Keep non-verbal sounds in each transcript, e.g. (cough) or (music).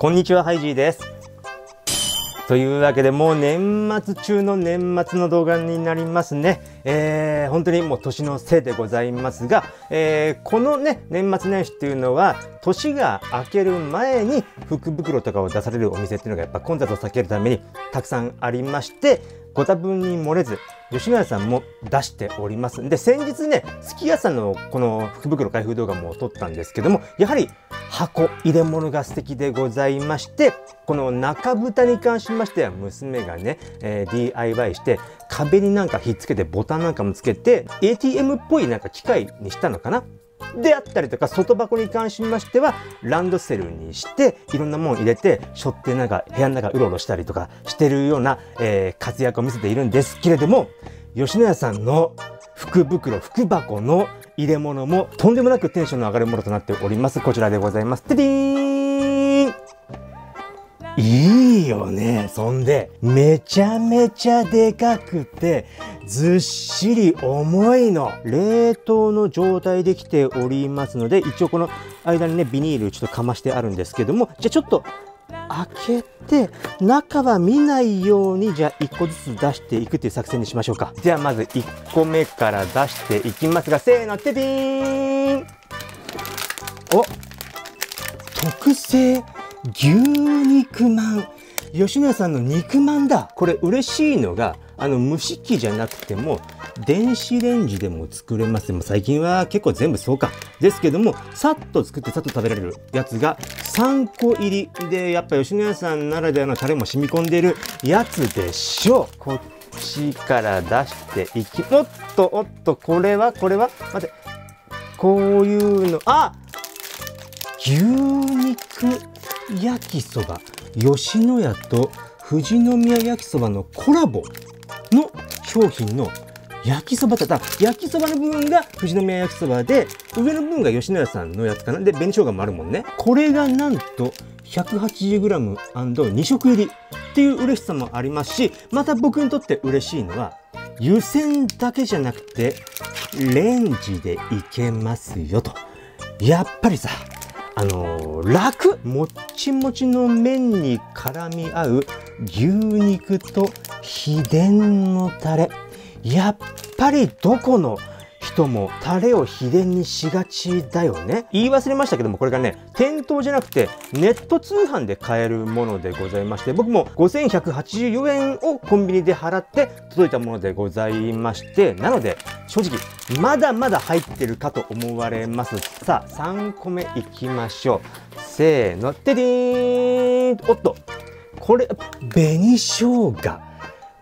こんにちは、ハイジーです。というわけで、もう年末中の年末の動画になりますね。えー、本当にもう年のせいでございますが、えー、このね、年末年始っていうのは、年が明ける前に福袋とかを出されるお店っていうのがやっぱ混雑を避けるためにたくさんありまして、ご多分に漏れず、吉野家さんも出しております。で、先日ね、すき家さんのこの福袋開封動画も撮ったんですけども、やはり箱入れ物が素敵でございまして、この中蓋に関しましては娘がね、えー DIY して壁になんかひっつけてボタンなんかもつけて ATM っぽいなんか機械にしたのかなであったりとか外箱に関しましてはランドセルにしていろんなもん入れて背負ってなんか部屋の中うろうろしたりとかしてるような、えー活躍を見せているんですけれども吉野家さんの福袋福箱の入れ物もとんでもなくテンションの上がるものとなっております。こちらでございます。てでーんいいよね。そんでめちゃめちゃでかくてずっしり重いの。冷凍の状態できておりますので一応この間にねビニールちょっとかましてあるんですけどもじゃあちょっと開けて中は見ないようにじゃあ1個ずつ出していくっていう作戦にしましょうか。じゃあまず1個目から出していきますがせーのてびーんお特製牛肉まん。吉野家さんの肉まんだ。これ嬉しいのがあの蒸し器じゃなくても電子レンジでも作れます。も最近は結構全部そうか。ですけどもさっと作ってさっと食べられるやつが3個入りでやっぱ吉野家さんならではのタレも染み込んでるやつでしょう。こっちから出していきおっとおっとこれはこれは待ってこういうの。あ牛肉焼きそば吉野家と富士宮焼きそばのコラボの商品の焼きそばだった焼きそばの部分が富士宮焼きそばで上の部分が吉野家さんのやつかな。で紅生姜もあるもんね。これがなんと 180g&2 食入りっていう嬉しさもありますしまた僕にとって嬉しいのは湯煎だけじゃなくてレンジでいけますよと。やっぱりさあの楽もっちもちの麺に絡み合う牛肉と秘伝のタレ。やっぱりどこの人もタレを秘伝にしがちだよね。言い忘れましたけどもこれがね店頭じゃなくてネット通販で買えるものでございまして僕も5184円をコンビニで払って届いたものでございましてなので正直まだまだ入ってるかと思われます。さあ3個目いきましょう。せーのてでーんおっとこれ紅生姜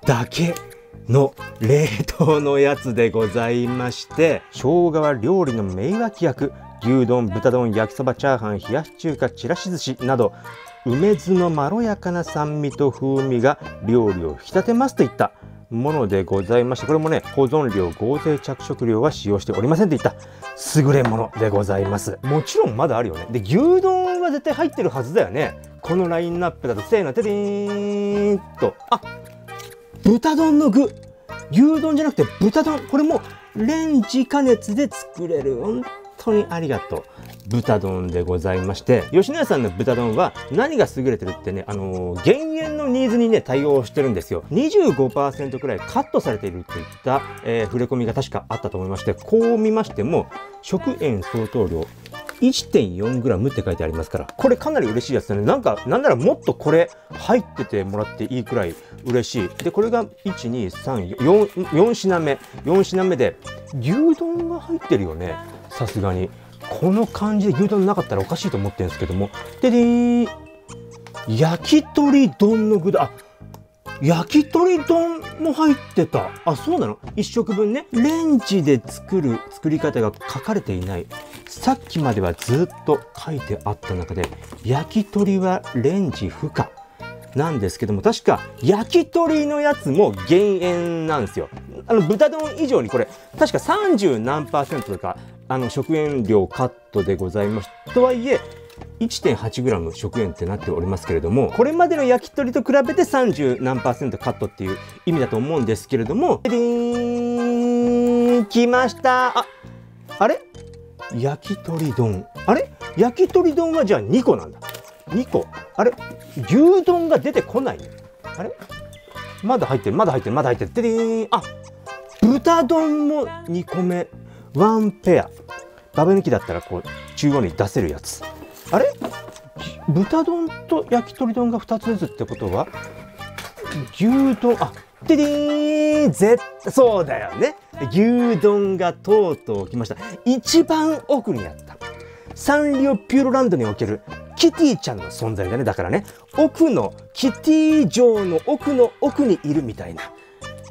だけ。の冷凍のやつでございまして生姜は料理の名脇役牛丼豚丼焼きそばチャーハン冷やし中華ちらし寿司など梅酢のまろやかな酸味と風味が料理を引き立てますといったものでございましてこれもね保存料合成着色料は使用しておりませんといった優れものでございます。もちろんまだあるよね。で牛丼は絶対入ってるはずだよね。このラインナップだとせーのてでーんと。あ豚丼の具。牛丼じゃなくて豚丼。これもレンジ加熱で作れる。本当にありがとう。豚丼でございまして。吉野家さんの豚丼は何が優れてるってねあのー減塩のニーズにね対応してるんですよ。25%くらいカットされているといった、えー触れ込みが確かあったと思いましてこう見ましても食塩相当量 1.4g って書いてありますからこれかなり嬉しいやつだね。なんかなんならもっとこれ入っててもらっていいくらい嬉しい。でこれが1234品目。4品目で牛丼が入ってるよね。さすがに。この感じで牛丼なかったらおかしいと思ってるんですけども。でで焼き鳥丼の具だ。焼き鳥丼も入ってた。あそうなの？1食分ね。レンジで作る作り方が書かれていない。さっきまではずっと書いてあった中で焼き鳥はレンジ不可なんですけども確か焼き鳥のやつも減塩なんですよ。あの豚丼以上にこれ確か30何パーセントとかあの食塩量カットでございます。とはいえ 1.8g 食塩ってなっておりますけれどもこれまでの焼き鳥と比べて30何パーセントカットっていう意味だと思うんですけれどもででーん来ました。ああれ？焼き鳥丼。あれ？焼き鳥丼はじゃあ2個なんだ。2個。あれ？牛丼が出てこない。あれ？まだ入ってる。まだ入ってる。まだ入ってる。てりーんあ豚丼も2個目。ワンペア。ババ抜きだったらこう中央に出せるやつ。あれ？豚丼と焼き鳥丼が2つずつってことは牛丼あてりーん絶そうだよね。牛丼がとうとう来ました。一番奥にあった。サンリオピューロランドにおけるキティちゃんの存在だね。だからね奥のキティ城の奥の奥にいるみたいな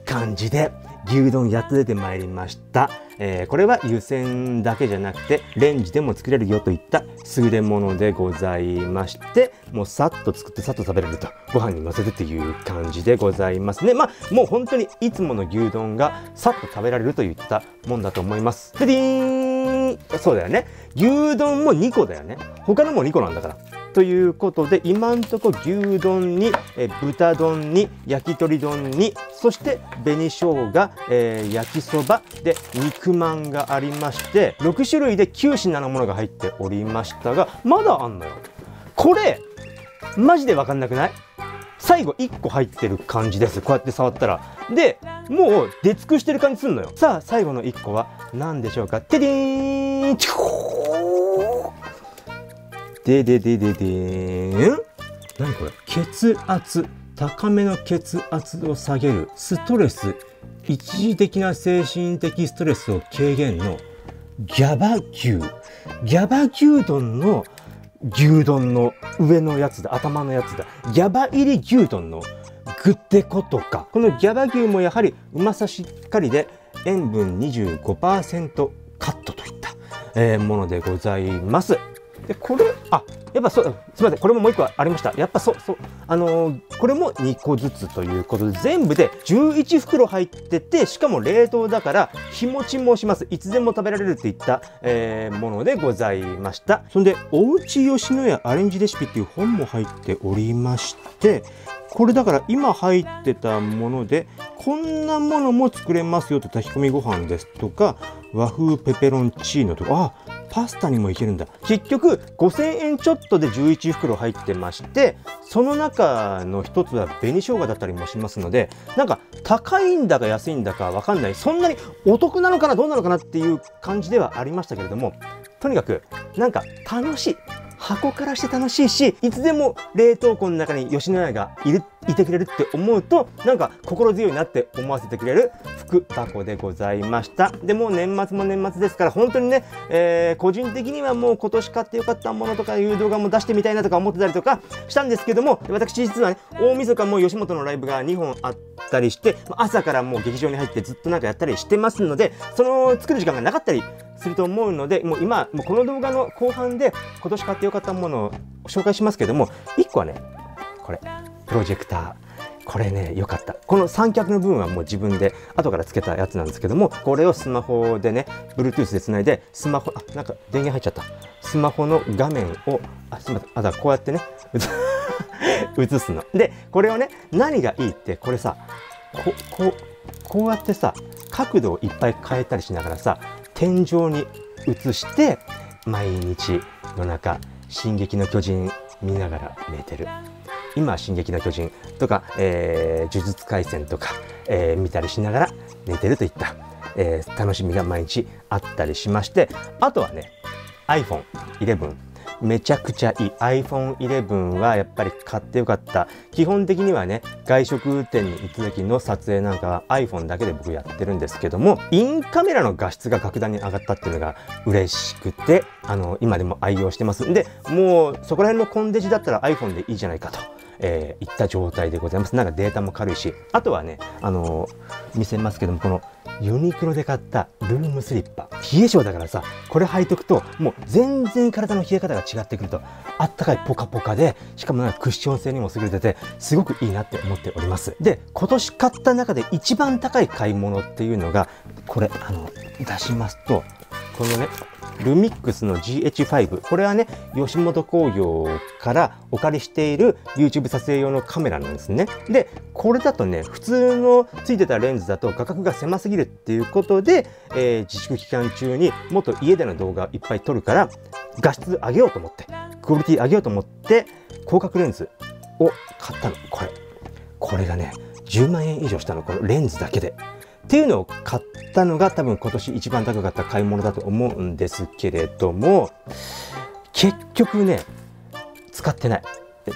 感じで牛丼やっと出てまいりました、えー、これは湯煎だけじゃなくてレンジでも作れるよといった優れものでございましてもうさっと作ってさっと食べれると。ご飯にのせてっていう感じでございます。ねまあもう本当にいつもの牛丼がさっと食べられるといったもんだと思います。でディーンそうだよね。牛丼も2個だよね。他のも2個なんだから。ということで今んとこ牛丼にえ豚丼に焼き鳥丼にそして紅生姜、えー、焼きそばで肉まんがありまして6種類で9品のものが入っておりましたがまだあんのよ。これマジで分かんなくない？最後1個入ってる感じです。こうやって触ったら。でもう出尽くしてる感じすんのよ。さあ最後の1個は何でしょうか？てでーんでででででーん。何これ？血圧高めの血圧を下げるストレス。一時的な精神的ストレスを軽減のギャバ牛。ギャバ牛丼の牛丼の上のやつだ。頭のやつだ。ギャバ入り牛丼のグッテコとか。このギャバ牛もやはりうまさしっかりで塩分25%カットといった、えー、ものでございます。でこれあやっぱそうすみませんこれももう一個ありました。やっぱそうそうあのー、これも2個ずつということで全部で11袋入っててしかも冷凍だから日持ちもします。いつでも食べられるといった、えー、ものでございました。そんでおうち吉野家アレンジレシピっていう本も入っておりましてこれだから今入ってたものでこんなものも作れますよと炊き込みご飯ですとか和風ペペロンチーノとかあパスタにもいけるんだ。結局5000円ちょっとで11袋入ってましてその中の一つは紅生姜だったりもしますのでなんか高いんだか安いんだか分かんない。そんなにお得なのかなどうなのかなっていう感じではありましたけれどもとにかくなんか楽しい。箱からして楽しいしいつでも冷凍庫の中に吉野家がいるいてくれるって思うとなんか心強いなって思わせてくれる福箱でございました。でも年末も年末ですから本当にね、えー、個人的にはもう今年買ってよかったものとかいう動画も出してみたいなとか思ってたりとかしたんですけども私実はね大晦日も吉本のライブが2本あったりして朝からもう劇場に入ってずっとなんかやったりしてますのでその作る時間がなかったりすると思うのでもう今もうこの動画の後半で今年買ってよかったものを紹介しますけども1個はねこれプロジェクター。これね良かった。この三脚の部分はもう自分で後からつけたやつなんですけどもこれをスマホでね Bluetooth でつないでスマホあなんか電源入っちゃった。スマホの画面をあすみません。あだこうやってね (laughs) 映すの。でこれをね何がいいってこれさここうこうやってさ角度をいっぱい変えたりしながらさ天井に移して毎日夜中「進撃の巨人」見ながら寝てる。今「進撃の巨人」とか、えー、呪術廻戦とか、えー、見たりしながら寝てるといった、えー、楽しみが毎日あったりしましてあとはね iPhone11 めちゃくちゃいい。iPhone11 はやっぱり買ってよかった。基本的にはね外食店に行く時の撮影なんかは iPhone だけで僕やってるんですけどもインカメラの画質が格段に上がったっていうのが嬉しくてあの今でも愛用してますんでもうそこら辺のコンデジだったら iPhone でいいじゃないかとえー、いった状態でございます。なんかデータも軽いし、あとはね、あのー、見せますけども、このユニクロで買ったルームスリッパ。冷え性だからさ、これ履いとくと、もう全然体の冷え方が違ってくると、あったかいポカポカで、しかもなんかクッション性にも優れてて、すごくいいなって思っております。で、今年買った中で一番高い買い物っていうのが、これ、あの、出しますと、このね、ルミックスの GH5 これはね吉本興業からお借りしている YouTube 撮影用のカメラなんですね。でこれだとね普通のついてたレンズだと画角が狭すぎるっていうことで、えー、自粛期間中にもっと家での動画をいっぱい撮るから画質上げようと思ってクオリティ上げようと思って広角レンズを買ったの。これ。これがね10万円以上したの。このレンズだけで。っていうのを買ったのが多分今年一番高かった買い物だと思うんですけれども結局ね使ってない。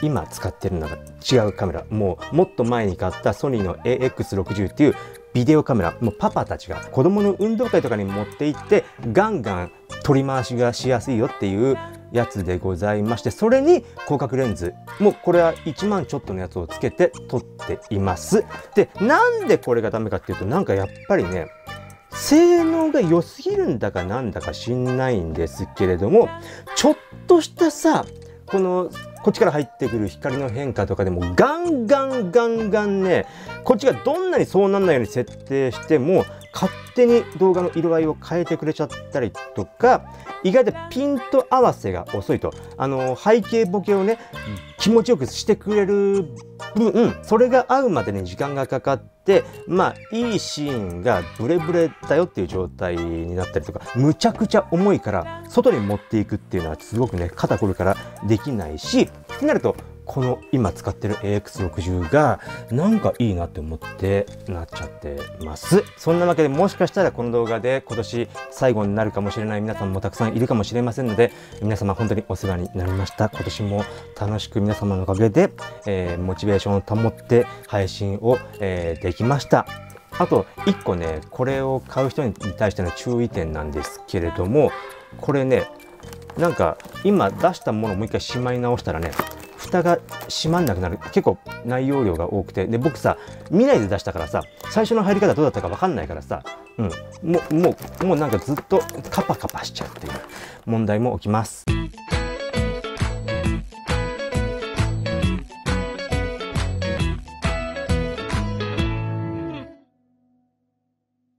今使ってるのが違うカメラ。もうもっと前に買ったソニーの AX60 っていうビデオカメラ。もうパパたちが子供の運動会とかに持って行ってガンガン取り回しがしやすいよっていうやつでございましてそれに広角レンズもうこれは1万ちょっとのやつをつけて撮っています。でなんでこれがダメかっていうとなんかやっぱりね性能が良すぎるんだかなんだか知んないんですけれどもちょっとしたさこのこっちから入ってくる光の変化とかでもガンガンガンガンねこっちがどんなにそうなんないように設定しても勝手に動画の色合いを変えてくれちゃったりとか意外とピント合わせが遅いと。あの背景ボケをね気持ちよくしてくれる分それが合うまでに時間がかかってまあいいシーンがブレブレだよっていう状態になったりとかむちゃくちゃ重いから外に持っていくっていうのはすごくね肩こるからできないしってなるとこの今使ってる AX60 がなんかいいなって思ってなっちゃってます。そんなわけでもしかしたらこの動画で今年最後になるかもしれない皆さんもたくさんいるかもしれませんので皆様本当にお世話になりました。今年も楽しく皆様のおかげで、えー、モチベーションを保って配信を、えー、できました。あと1個ねこれを買う人に対しての注意点なんですけれどもこれねなんか今出したものをもう一回しまい直したらね蓋が閉まんなくなる。結構内容量が多くて。で僕さ見ないで出したからさ最初の入り方どうだったか分かんないからさ、うん、もうもうもうなんかずっとカパカパしちゃうっていう問題も起きます。